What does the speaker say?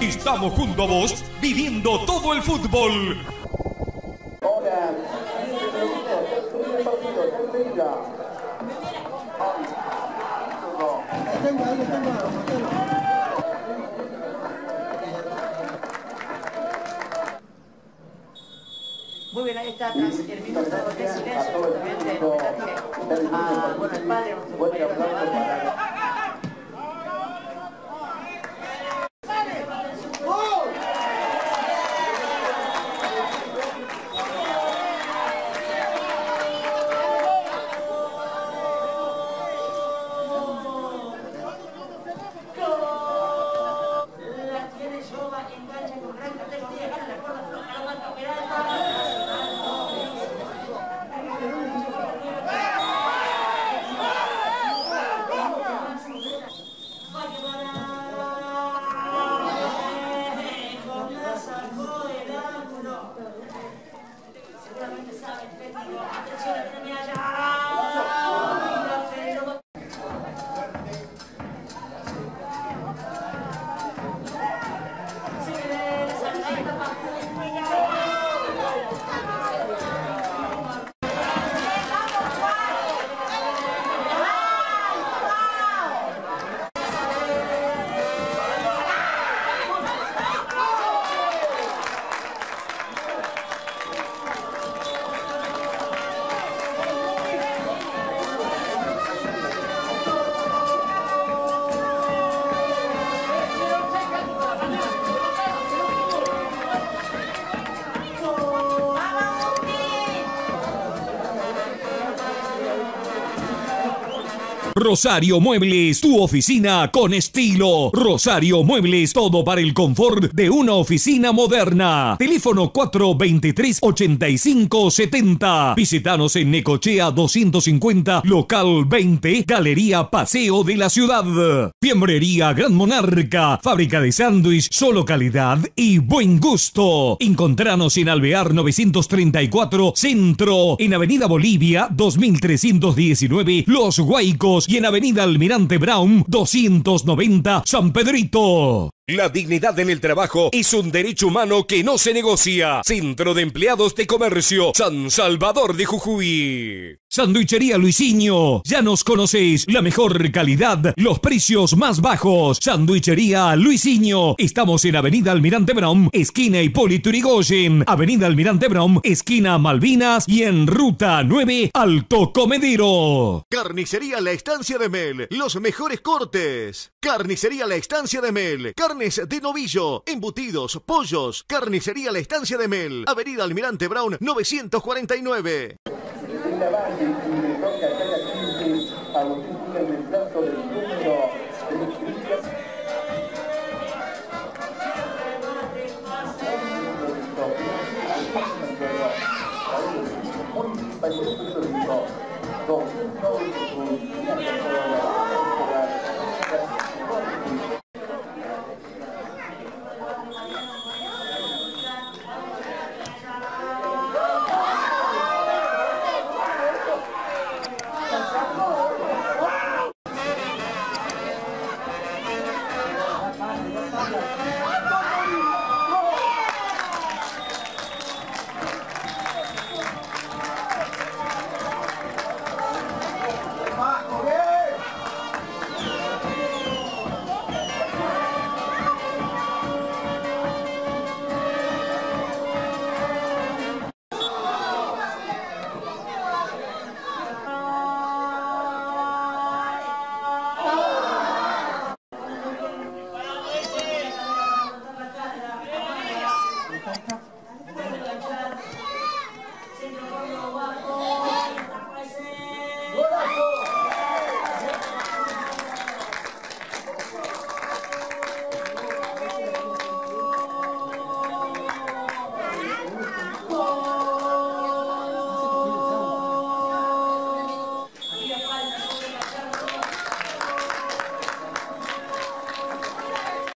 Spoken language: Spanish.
Estamos junto a vos viviendo todo el fútbol. Ahora, 15 minutos, primer partido, termina. Muy bien, ahí está tras el minuto de silencio, justamente en homenaje a, bueno, el padre, Rosario Muebles, tu oficina con estilo. Rosario Muebles, todo para el confort de una oficina moderna. Teléfono 423-8570. Visítanos en Necochea 250, local 20, Galería Paseo de la Ciudad. Fiembrería Gran Monarca, fábrica de sándwich, solo calidad y buen gusto. Encontranos en Alvear 934 Centro, en Avenida Bolivia 2319 Los Guaicos y en Avenida Almirante Brown 290 San Pedrito. La dignidad en el trabajo es un derecho humano que no se negocia. Centro de Empleados de Comercio, San Salvador de Jujuy. Sanduichería Luisinho, ya nos conocéis, la mejor calidad, los precios más bajos. Sanduichería Luisinho, estamos en Avenida Almirante Brown, esquina Hipólito Yrigoyen, Avenida Almirante Brown, esquina Malvinas y en Ruta 9, Alto Comedero. Carnicería La Estancia de Mel, los mejores cortes. Carnicería La Estancia de Mel, carnes de novillo, embutidos, pollos. Carnicería La Estancia de Mel, Avenida Almirante Brown 949. En la base, y la 15, Agustín tira el reemplazo del número 3. Centro Córdoba,